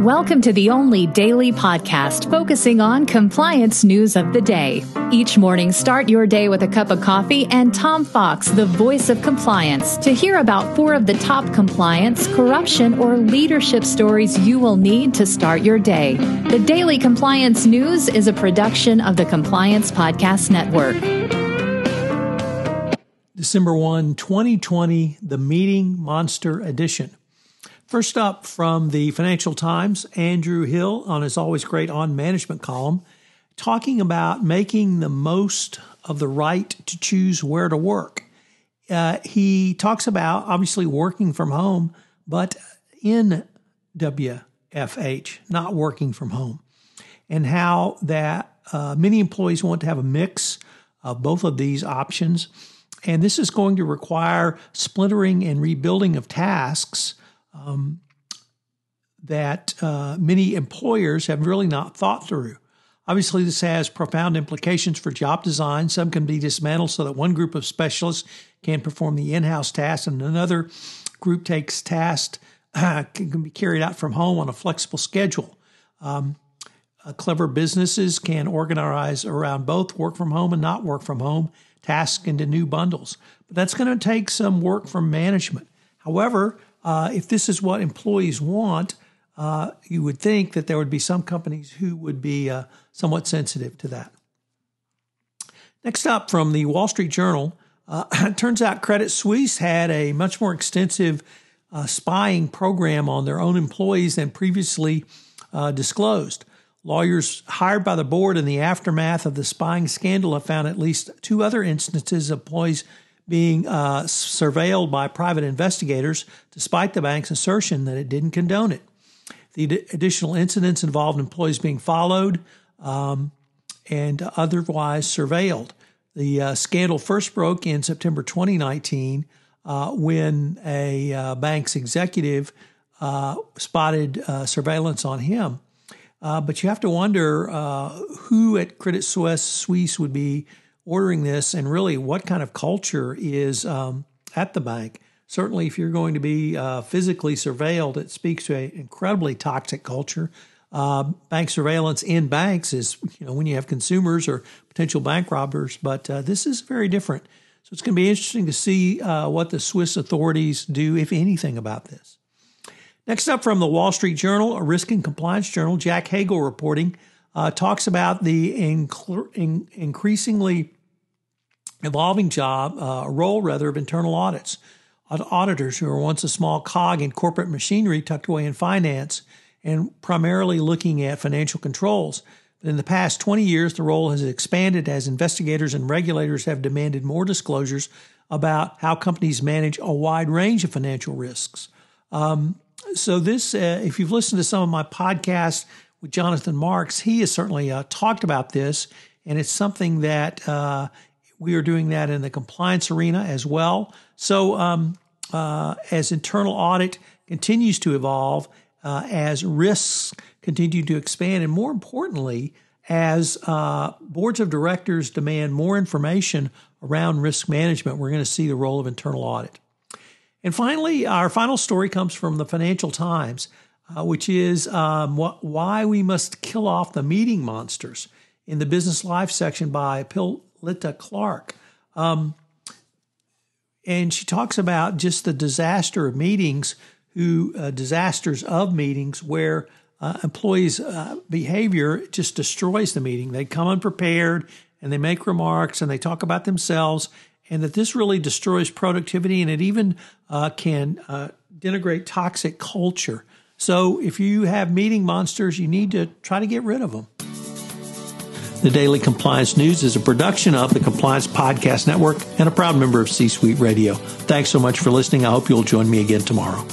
Welcome to the only daily podcast focusing on compliance news of the day. Each morning, start your day with a cup of coffee and Tom Fox, the voice of compliance, to hear about four of the top compliance, corruption, or leadership stories you will need to start your day. The Daily Compliance News is a production of the Compliance Podcast Network. December 1, 2020, the Meeting Monster Edition. First up from the Financial Times, Andrew Hill on his always great on management column, talking about making the most of the right to choose where to work. Uh, he talks about obviously working from home, but in WFH, not working from home, and how that uh, many employees want to have a mix of both of these options. And this is going to require splintering and rebuilding of tasks um, that uh, many employers have really not thought through. Obviously, this has profound implications for job design. Some can be dismantled so that one group of specialists can perform the in house tasks and another group takes tasks uh, can be carried out from home on a flexible schedule. Um, uh, clever businesses can organize around both work from home and not work from home tasks into new bundles. But that's going to take some work from management. However, uh, if this is what employees want, uh, you would think that there would be some companies who would be uh, somewhat sensitive to that. Next up from the Wall Street Journal, uh, it turns out Credit Suisse had a much more extensive uh, spying program on their own employees than previously uh, disclosed. Lawyers hired by the board in the aftermath of the spying scandal have found at least two other instances of employees being uh, surveilled by private investigators, despite the bank's assertion that it didn't condone it. The ad- additional incidents involved employees being followed um, and otherwise surveilled. The uh, scandal first broke in September 2019 uh, when a uh, bank's executive uh, spotted uh, surveillance on him. but you have to wonder who at Credit Suisse would be ordering this and really what kind of culture is um, at the bank. Certainly, if you're going to be uh, physically surveilled, it speaks to an incredibly toxic culture. Uh, bank surveillance in banks is, you know, when you have consumers or potential bank robbers, but uh, this is very different. So it's going to be interesting to see uh, what the Swiss authorities do, if anything, about this. Next up from the Wall Street Journal, a risk and compliance journal, Jack Hagel reporting uh, talks about the inc- in- increasingly evolving job, uh, role rather, of internal audits. Auditors who were once a small cog in corporate machinery tucked away in finance and primarily looking at financial controls. But in the past 20 years, the role has expanded as investigators and regulators have demanded more disclosures about how companies manage a wide range of financial risks. Um, so, this, uh, if you've listened to some of my podcasts, with Jonathan Marks, he has certainly uh, talked about this, and it's something that uh, we are doing that in the compliance arena as well. So, um, uh, as internal audit continues to evolve, uh, as risks continue to expand, and more importantly, as uh, boards of directors demand more information around risk management, we're going to see the role of internal audit. And finally, our final story comes from the Financial Times uh, which is um, why we must kill off the meeting monsters in the business life section by Pilita Clark. Um, and she talks about just the disaster of meetings, who uh, disasters of meetings where uh, employees' uh, behavior just destroys the meeting. They come unprepared and they make remarks and they talk about themselves, and that this really destroys productivity and it even uh, can uh, denigrate toxic culture. So if you have meeting monsters, you need to try to get rid of them. The Daily Compliance News is a production of the Compliance Podcast Network and a proud member of C Suite Radio. Thanks so much for listening. I hope you'll join me again tomorrow.